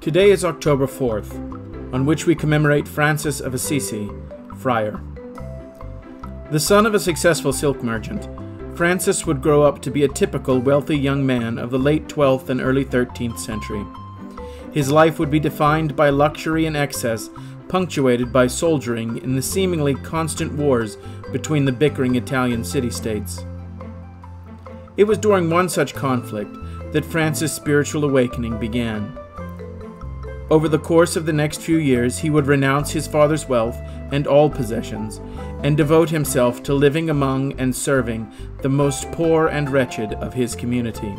Today is October 4th, on which we commemorate Francis of Assisi, friar. The son of a successful silk merchant, Francis would grow up to be a typical wealthy young man of the late 12th and early 13th century. His life would be defined by luxury and excess, punctuated by soldiering in the seemingly constant wars between the bickering Italian city states. It was during one such conflict that Francis' spiritual awakening began. Over the course of the next few years, he would renounce his father's wealth and all possessions, and devote himself to living among and serving the most poor and wretched of his community.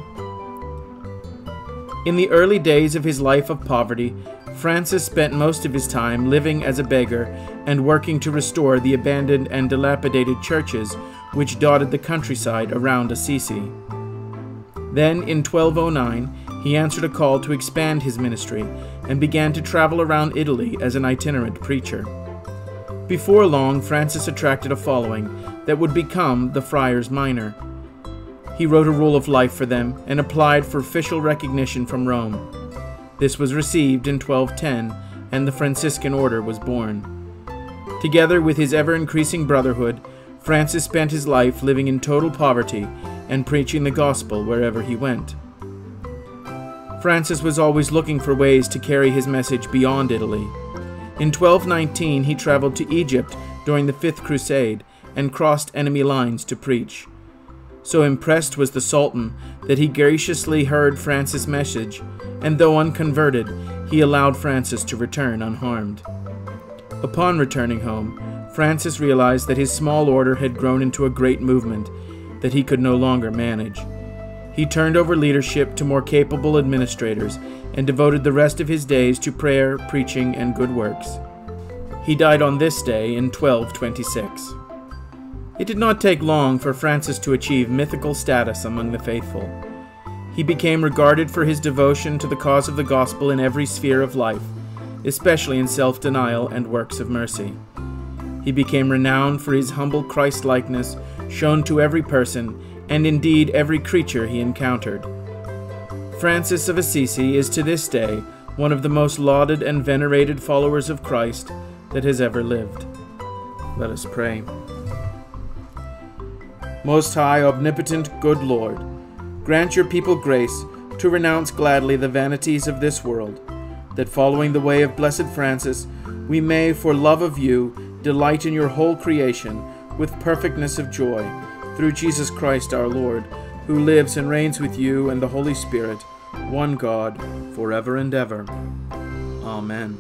In the early days of his life of poverty, Francis spent most of his time living as a beggar and working to restore the abandoned and dilapidated churches which dotted the countryside around Assisi. Then, in 1209, he answered a call to expand his ministry and began to travel around Italy as an itinerant preacher. Before long, Francis attracted a following that would become the Friars Minor. He wrote a rule of life for them and applied for official recognition from Rome. This was received in 1210, and the Franciscan order was born. Together with his ever increasing brotherhood, Francis spent his life living in total poverty and preaching the gospel wherever he went. Francis was always looking for ways to carry his message beyond Italy. In 1219, he traveled to Egypt during the Fifth Crusade and crossed enemy lines to preach. So impressed was the Sultan that he graciously heard Francis' message, and though unconverted, he allowed Francis to return unharmed. Upon returning home, Francis realized that his small order had grown into a great movement that he could no longer manage. He turned over leadership to more capable administrators and devoted the rest of his days to prayer, preaching, and good works. He died on this day in 1226. It did not take long for Francis to achieve mythical status among the faithful. He became regarded for his devotion to the cause of the gospel in every sphere of life, especially in self denial and works of mercy. He became renowned for his humble Christ likeness shown to every person and indeed every creature he encountered. Francis of Assisi is to this day one of the most lauded and venerated followers of Christ that has ever lived. Let us pray. Most High, Omnipotent, Good Lord, grant your people grace to renounce gladly the vanities of this world, that following the way of Blessed Francis, we may, for love of you, delight in your whole creation with perfectness of joy through Jesus Christ our Lord, who lives and reigns with you and the Holy Spirit, one God, forever and ever. Amen.